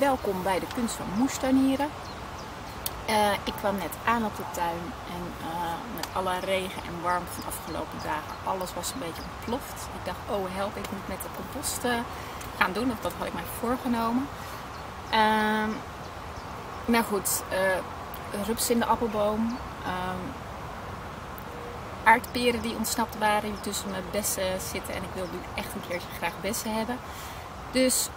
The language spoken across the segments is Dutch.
Welkom bij de kunst van moestuinieren. Uh, ik kwam net aan op de tuin en uh, met alle regen en warmte van de afgelopen dagen, alles was een beetje ontploft. Ik dacht, oh help, ik moet met de compost uh, gaan doen, dat had ik mij voorgenomen. Ehm, nou goed, rups in de appelboom, ehm, aardperen die ontsnapt waren, die tussen mijn bessen zitten en ik wil nu echt een keertje graag bessen hebben. Dus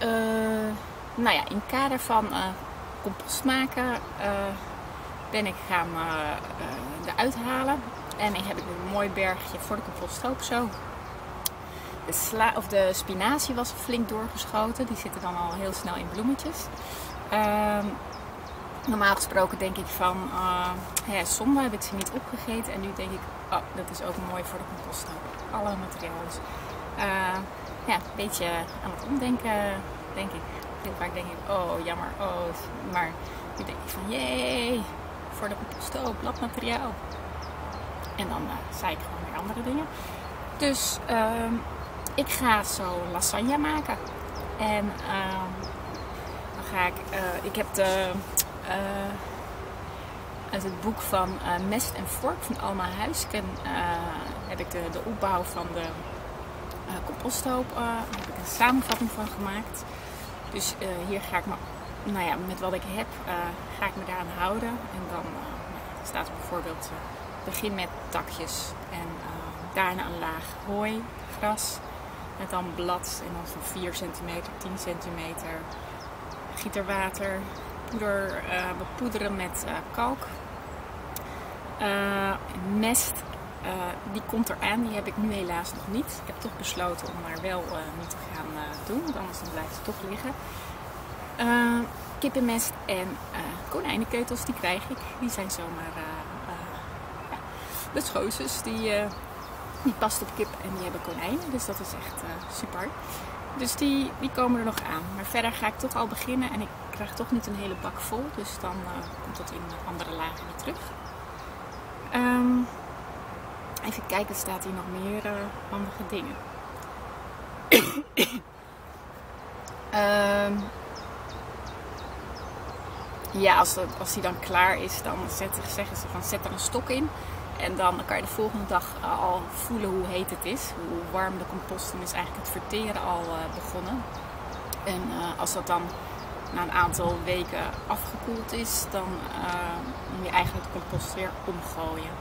nou ja, in het kader van uh, compost maken uh, ben ik gaan uh, eruit halen. En ik heb een mooi bergje voor de composthoop zo. De, sla of de spinazie was flink doorgeschoten. Die zitten dan al heel snel in bloemetjes. Ehm, normaal gesproken denk ik van, hè, zonde heb ik ze niet opgegeten. En nu denk ik, oh, dat is ook mooi voor de composthoop. Alle materialen. ja, een beetje aan het omdenken, denk ik heel vaak denk ik, oh jammer, oh. Maar nu denk ik van, jee, voor de stoop, bladmateriaal. En dan uh, zei ik gewoon weer andere dingen. Dus uh, ik ga zo lasagne maken. En uh, dan ga ik, uh, ik heb de, uit het boek van Mest en Vork van Alma Huisken heb ik de, de opbouw van de composthoop, ik een samenvatting van gemaakt. Dus uh, hier ga ik me, nou ja, met wat ik heb, uh, ga ik me daaraan houden. En dan uh, staat er bijvoorbeeld, begin met takjes en daarna een laag hooi, gras. En dan blad en dan zo'n 4 centimeter, 10 centimeter. Gieterwater, poeder, bepoederen met kalk. mest, die komt eraan, die heb ik nu helaas nog niet. Ik heb toch besloten om maar wel niet te gaan doen, want anders dan blijft het toch liggen. Uh, kippenmest en uh, konijnenkeutels, die krijg ik. Die zijn zomaar uh, ja, de schoosjes. Die, die past op kip en die hebben konijnen. Dus dat is echt super. Dus die, die komen er nog aan. Maar verder ga ik toch al beginnen en ik krijg toch niet een hele bak vol. Dus dan komt dat in andere lagen weer terug. Um, even kijken, staat hier nog meer handige dingen. Um, ja, als, dat, als die dan klaar is, dan zeggen ze van zet er een stok in. En dan kan je de volgende dag al voelen hoe heet het is. Hoe warm de compost is eigenlijk het verteren al uh, begonnen. En als dat dan na een aantal weken afgekoeld is, dan uh, moet je eigenlijk de compost weer omgooien.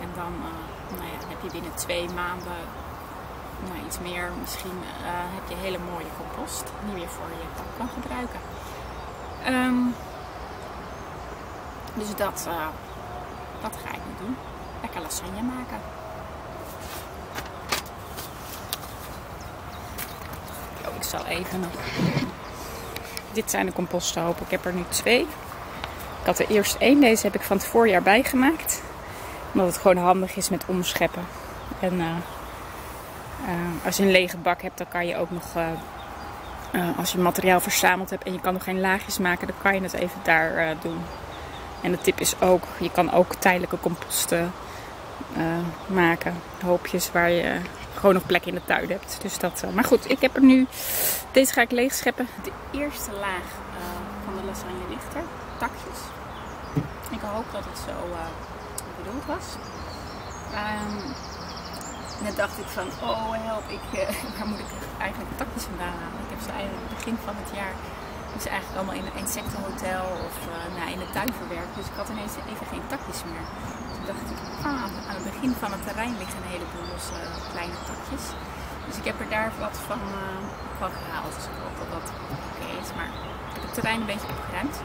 En dan nou ja, heb je binnen twee maanden nou, iets meer, misschien uh, heb je hele mooie compost die je voor je kan gebruiken. Um, dus dat, uh, dat ga ik nu doen. Lekker lasagne maken. Oh, ik zal even nog. Dit zijn de composthopen. Ik heb er nu twee. Ik had er eerst één. Deze heb ik van het voorjaar bijgemaakt. Omdat het gewoon handig is met omscheppen. En uh, uh, als je een lege bak hebt, dan kan je ook nog, uh, als je materiaal verzameld hebt en je kan nog geen laagjes maken, dan kan je het even daar doen. En de tip is ook, je kan ook tijdelijke composten maken. Hoopjes waar je gewoon nog plek in de tuin hebt. Dus dat, maar goed, ik heb er nu, deze ga ik leeg scheppen. De eerste laag van de lasagne ligt er, takjes. Ik hoop dat het zo bedoeld was. Um, net dacht ik van, oh help, ik, uh, waar moet ik eigenlijk takjes vandaan halen? Ik heb ze eigenlijk begin van het jaar ze eigenlijk allemaal in een insectenhotel of uh, nou, in de tuin verwerkt. Dus ik had ineens even geen takjes meer. Toen dacht ik, ah, aan het begin van het terrein liggen een heleboel losse kleine takjes. Dus ik heb er daar wat van, van gehaald. Dus ik hoop dat dat oké is. Maar ik heb het terrein een beetje opgeruimd.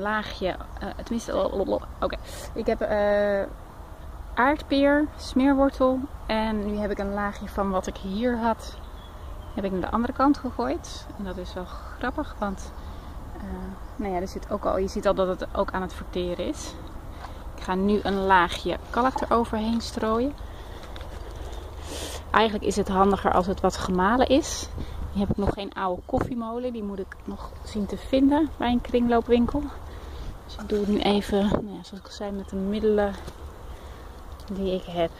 Laagje, uh, tenminste, oké. Ik heb uh, aardpeer, smeerwortel en nu heb ik een laagje van wat ik hier had, heb ik naar de andere kant gegooid. En dat is wel grappig, want nou ja, er zit ook al, je ziet al dat het ook aan het verteren is. Ik ga nu een laagje kalk eroverheen strooien. Eigenlijk is het handiger als het wat gemalen is. Heb ik nog geen oude koffiemolen. Die moet ik nog zien te vinden bij een kringloopwinkel. Dus ik doe het nu even, nou ja, zoals ik al zei, met de middelen die ik heb.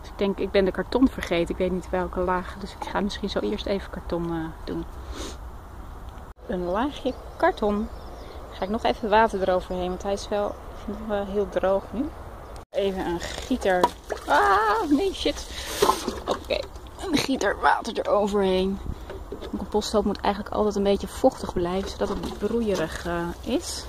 Dus ik denk, ik ben de karton vergeten. Ik weet niet welke laag. Dus ik ga misschien zo eerst even karton uh, doen. Een laagje karton. Ga ik nog even water eroverheen, want hij is wel, wel heel droog nu. Even een gieter. Ah, nee, shit. Oké, een gieter water eroverheen. Een composthoop moet eigenlijk altijd een beetje vochtig blijven, zodat het broeierig uh, is.